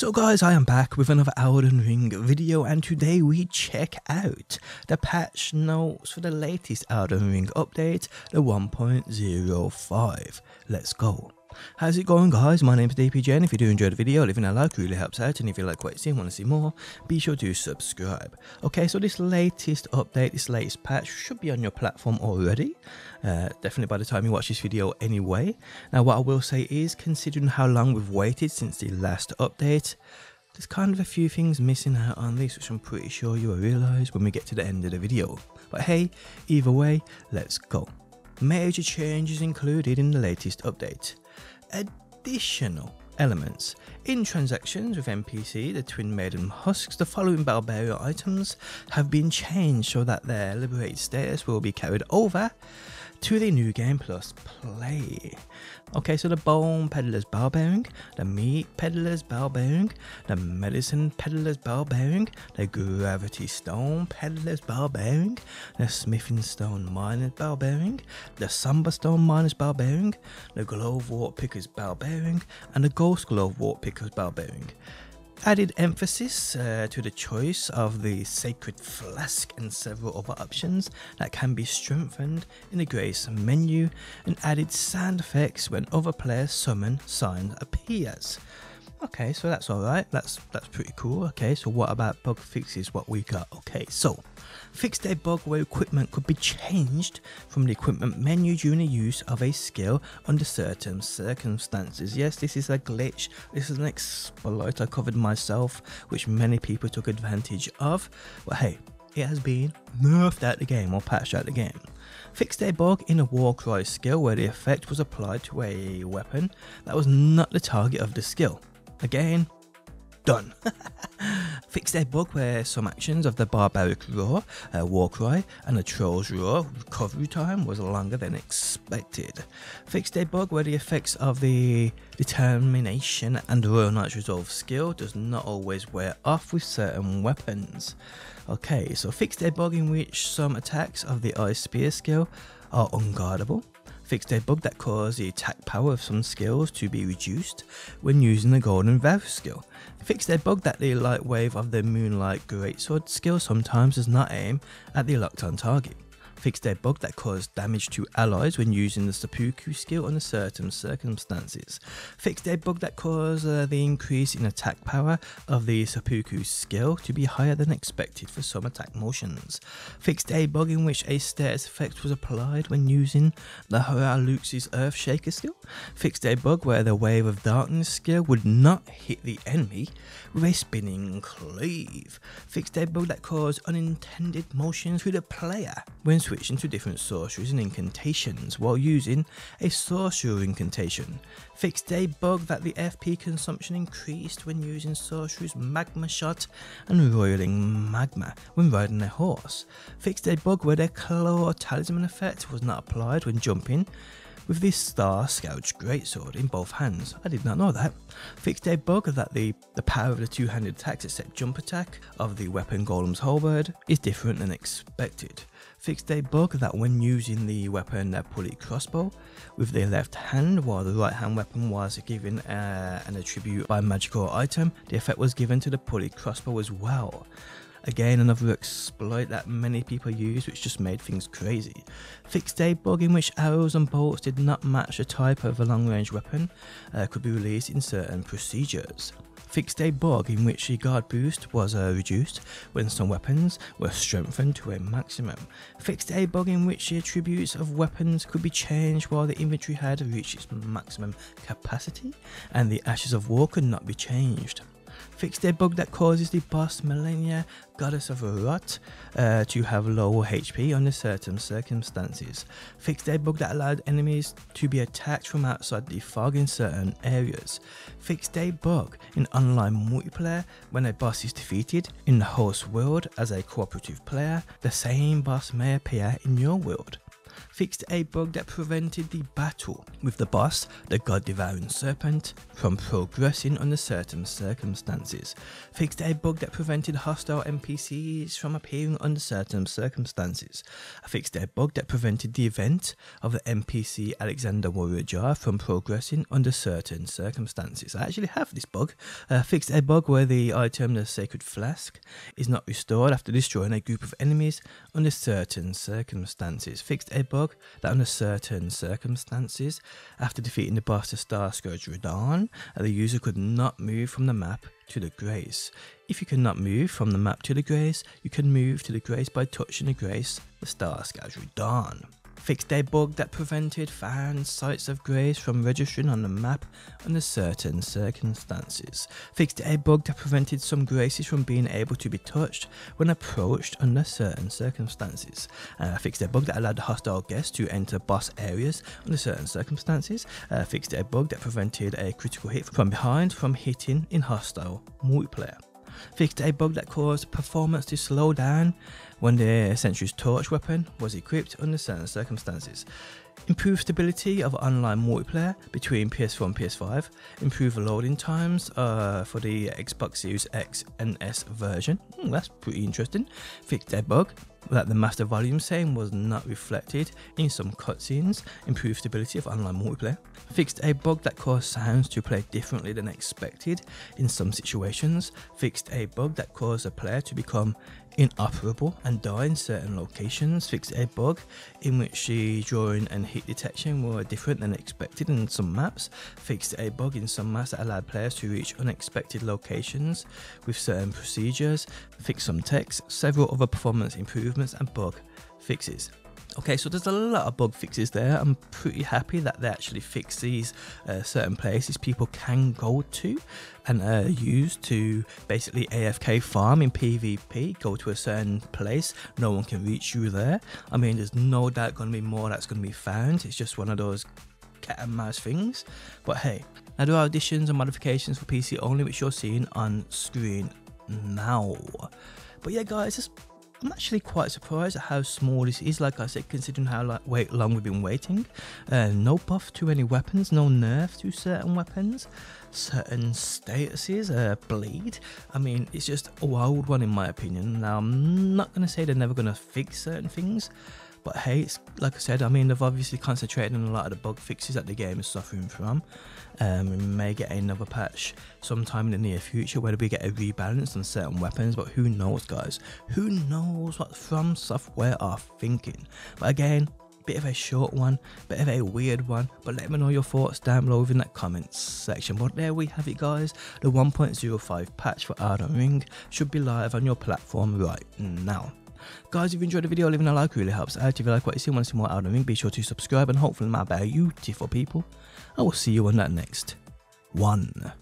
So guys, I am back with another Elden Ring video and today we check out the patch notes for the latest Elden Ring update, the 1.05. Let's go. How's it going guys? My name is DPJ and if you do enjoy the video, leaving a like really helps out and if you like what you see and want to see more, be sure to subscribe. Okay, so this latest update, this latest patch should be on your platform already. Uh, definitely by the time you watch this video anyway. Now what I will say is, considering how long we've waited since the last update, there's kind of a few things missing out on this which I'm pretty sure you will realise when we get to the end of the video. But hey, either way, let's go. Major changes included in the latest update additional elements. In transactions with NPC, the Twin Maiden Husks, the following Bell Bearing items have been changed so that their liberated status will be carried over to the New Game Plus play. Okay, so the Bone Peddler's Bell Bearing, the Meat Peddler's Bell Bearing, the Medicine Peddler's Bell Bearing, the Gravity Stone Peddler's Bell Bearing, the Smithing Stone Miner's Bell Bearing, the Somber Stone Miner's Bell Bearing, the Glovewort Picker's Bell Bearing, and the Ghost Glovewort Picker's Bell Bearing added emphasis uh, to the choice of the Sacred Flask and several other options that can be strengthened in the Grace menu, and added sound effects when other players summon sign appears. Okay, so that's alright, that's that's pretty cool. Okay, so what about bug fixes what we got? Okay, so fixed a bug where equipment could be changed from the equipment menu during the use of a skill under certain circumstances. Yes, this is a glitch, this is an exploit I covered myself, which many people took advantage of. But hey, it has been nerfed out the game or patched out the game. Fixed a bug in a Warcry skill where the effect was applied to a weapon that was not the target of the skill. Again, done. Fixed a bug where some actions of the Barbaric Roar, uh, Warcry, and the Troll's Roar recovery time was longer than expected. Fixed a bug where the effects of the Determination and Royal Knight's Resolve skill does not always wear off with certain weapons. Okay, so fixed a bug in which some attacks of the Ice Spear skill are unguardable fixed a bug that caused the attack power of some skills to be reduced when using the Golden Vow skill. Fixed a bug that the light wave of the Moonlight Greatsword skill sometimes does not aim at the locked on target fixed a bug that caused damage to allies when using the Seppuku skill under certain circumstances. Fixed a bug that caused uh, the increase in attack power of the Seppuku skill to be higher than expected for some attack motions. Fixed a bug in which a status effect was applied when using the Hoarah Loux's Earthshaker skill. Fixed a bug where the Wave of Darkness skill would not hit the enemy with a spinning cleave. Fixed a bug that caused unintended motions to the player when switching to different sorceries and incantations while using a sorcerer incantation. Fixed a bug that the FP consumption increased when using sorceries Magma Shot and Roiling Magma when riding a horse. Fixed a bug where their claw or talisman effect was not applied when jumping with the Star Scourge Greatsword in both hands. I did not know that. Fixed a bug that the, the power of the two-handed attacks except jump attack of the weapon Golem's Halberd is different than expected fixed a bug that when using the weapon uh, pulley crossbow with the left hand while the right hand weapon was given uh, an attribute by magical item, the effect was given to the pulley crossbow as well. Again, another exploit that many people use which just made things crazy. Fixed a bug in which arrows and bolts did not match the type of a long range weapon uh, could be released in certain procedures fixed a bug in which the guard boost was uh, reduced when some weapons were strengthened to a maximum. Fixed a bug in which the attributes of weapons could be changed while the inventory had reached its maximum capacity and the Ashes of War could not be changed fixed a bug that causes the boss Malenia, goddess of rot, uh, to have lower HP under certain circumstances. Fix a bug that allowed enemies to be attacked from outside the fog in certain areas. Fix a bug in online multiplayer when a boss is defeated in the host world as a cooperative player, the same boss may appear in your world fixed a bug that prevented the battle with the boss, the God Devouring Serpent, from progressing under certain circumstances. Fixed a bug that prevented hostile NPCs from appearing under certain circumstances. Fixed a bug that prevented the event of the NPC Alexander Warrior Jar from progressing under certain circumstances. I actually have this bug. Fixed a bug where the item, the Sacred Flask, is not restored after destroying a group of enemies under certain circumstances. Fixed a bug that under certain circumstances, after defeating the boss, the Star Scourge Radahn, uh, the user could not move from the map to the grace. If you cannot move from the map to the grace, you can move to the grace by touching the grace, the Star Scourge Radahn fixed a bug that prevented fan sites of grace from registering on the map under certain circumstances. Fixed a bug that prevented some graces from being able to be touched when approached under certain circumstances. Uh, fixed a bug that allowed hostile guests to enter boss areas under certain circumstances. Uh, fixed a bug that prevented a critical hit from behind from hitting in hostile multiplayer fixed a bug that caused performance to slow down when the Sentry's Torch weapon was equipped under certain circumstances. Improved stability of online multiplayer between PS4 and PS5. Improved loading times uh, for the Xbox Series X and S version. Hmm, that's pretty interesting. Fixed a bug that the master volume saying was not reflected in some cutscenes. Improved stability of online multiplayer. Fixed a bug that caused sounds to play differently than expected in some situations. Fixed a bug that caused a player to become inoperable and die in certain locations. Fixed a bug in which the drawing and hit detection were different than expected in some maps. Fixed a bug in some maps that allowed players to reach unexpected locations with certain procedures. Fixed some text, several other performance improvements and bug fixes. Okay, so there's a lot of bug fixes there. I'm pretty happy that they actually fix these uh, certain places people can go to and uh, use to basically AFK farm in PvP. Go to a certain place, no one can reach you there. I mean, there's no doubt going to be more that's going to be found. It's just one of those cat and mouse things. But hey, now there are additions and modifications for PC only, which you're seeing on screen now. But yeah, guys, just I'm actually quite surprised at how small this is. Like I said, considering how like, wait long we've been waiting. Uh, no buff to any weapons, no nerf to certain weapons, certain statuses, uh, bleed. I mean, it's just a wild one in my opinion. Now, I'm not gonna say they're never gonna fix certain things, but hey, it's, like I said, I mean, they've obviously concentrated on a lot of the bug fixes that the game is suffering from. Um, we may get another patch sometime in the near future where we get a rebalance on certain weapons, but who knows, guys? Who knows what From Software are thinking? But again, bit of a short one, bit of a weird one, but let me know your thoughts down below in that comments section. But there we have it guys, the 1.05 patch for Elden Ring should be live on your platform right now. Guys, if you enjoyed the video, leaving a like really helps out. If you like what you see and want to see more Elden me, be sure to subscribe and hopefully my beautiful people. I will see you on that next one.